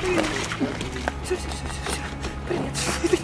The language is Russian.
Все, все, все, все, все. Привет.